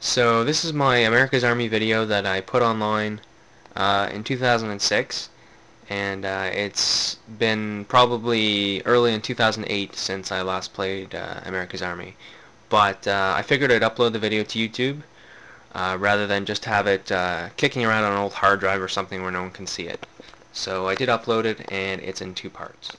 So this is my America's Army video that I put online uh, in 2006 and uh, it's been probably early in 2008 since I last played uh, America's Army. But uh, I figured I'd upload the video to YouTube uh, rather than just have it uh, kicking around on an old hard drive or something where no one can see it. So I did upload it and it's in two parts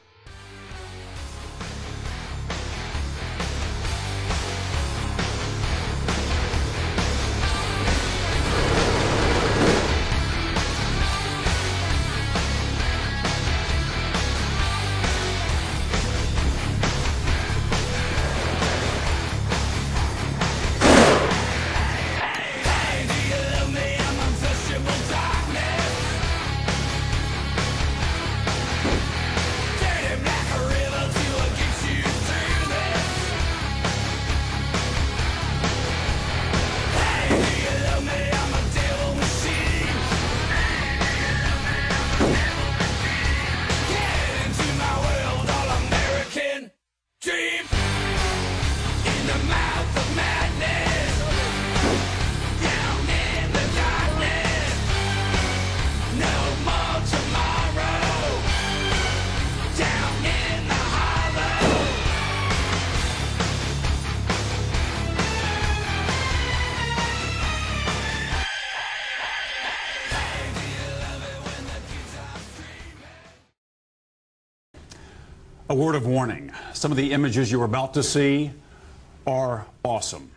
word of warning. Some of the images you're about to see are awesome.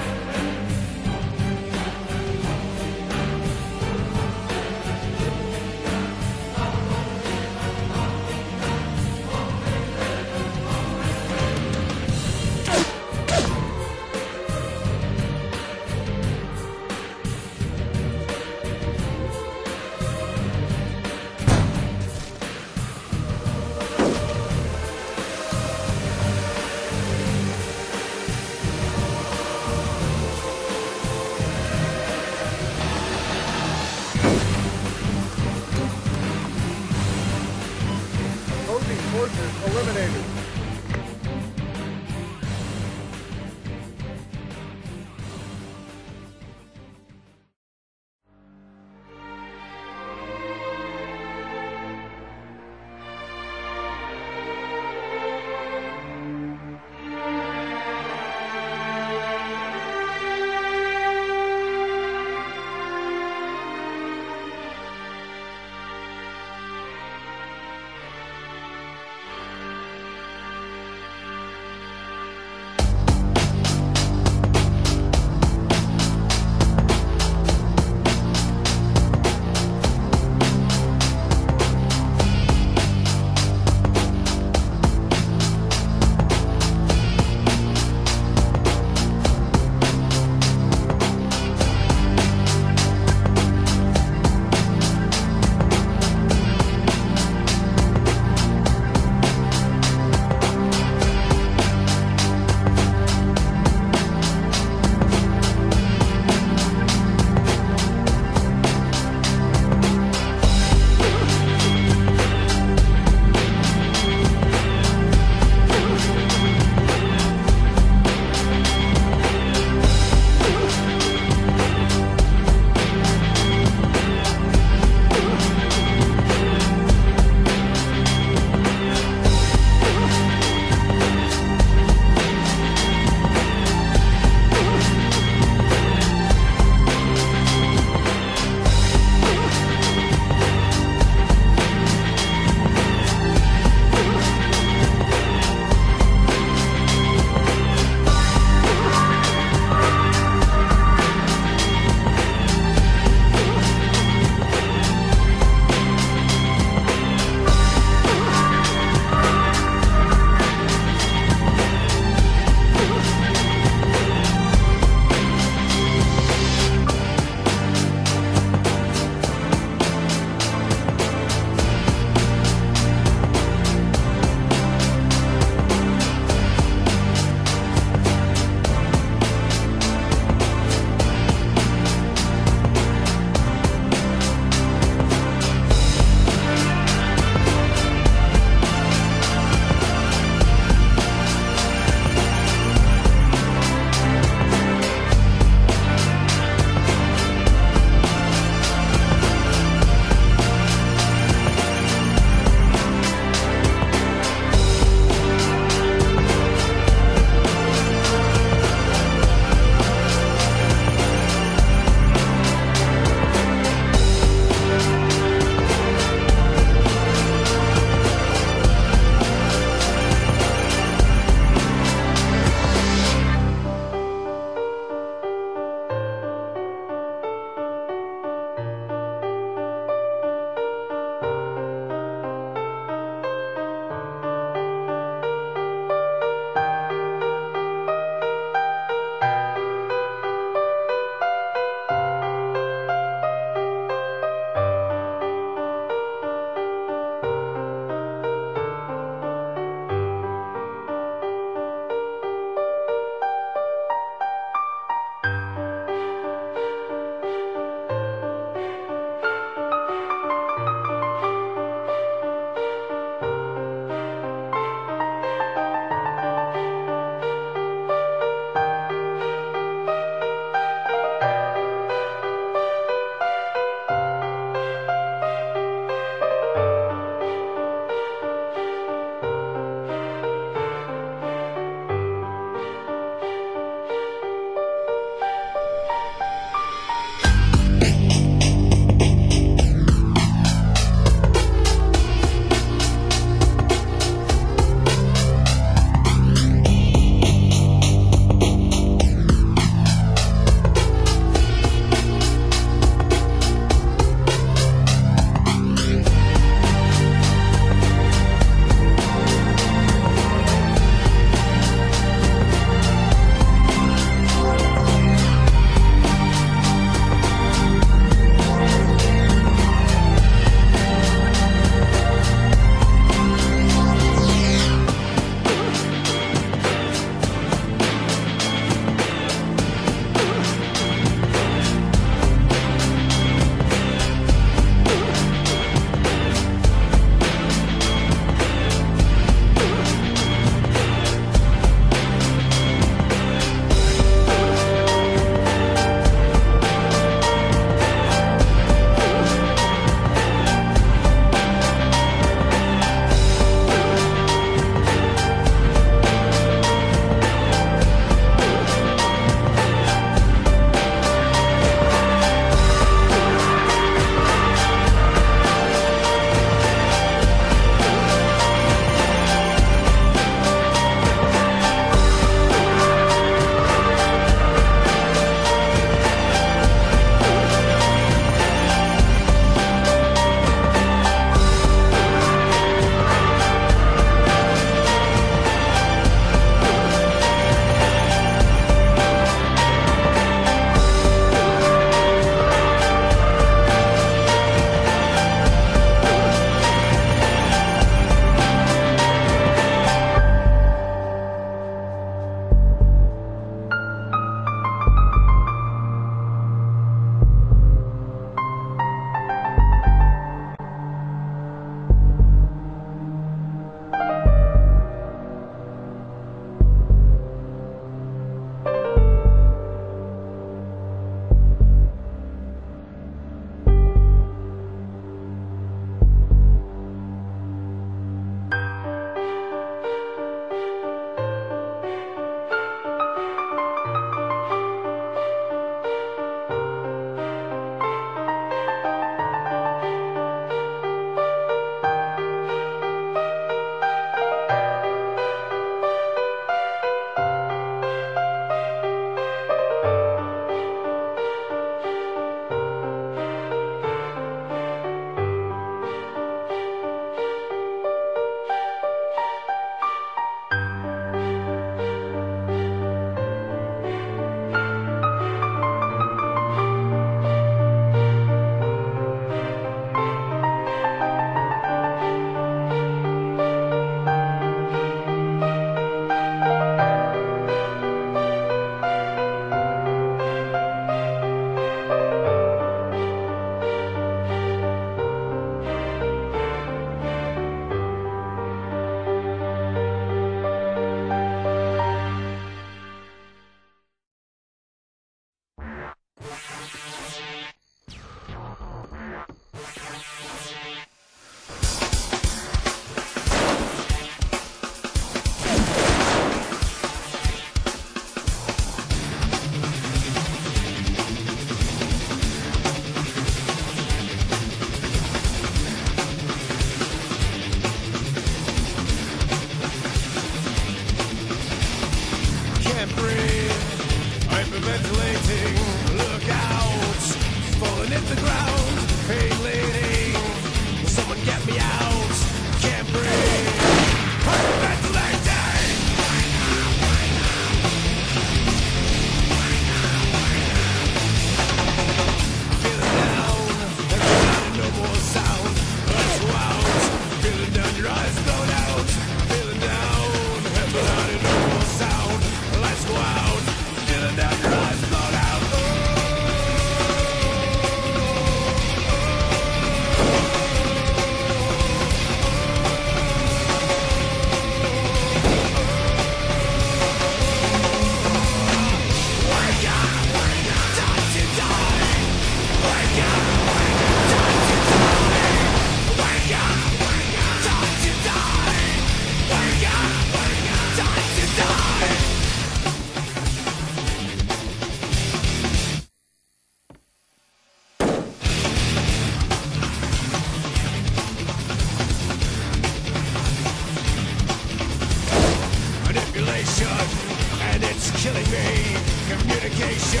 killing me. Communication,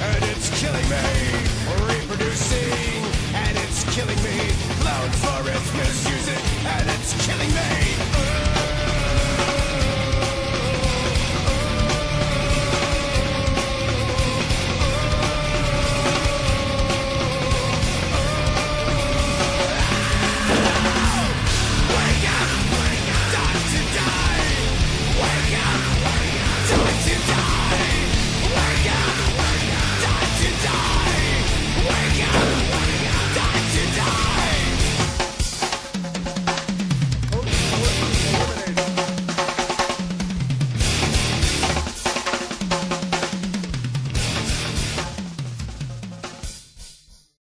and it's killing me. Reproducing, and it's killing me. Loud forest, misusing, and it's killing me. Uh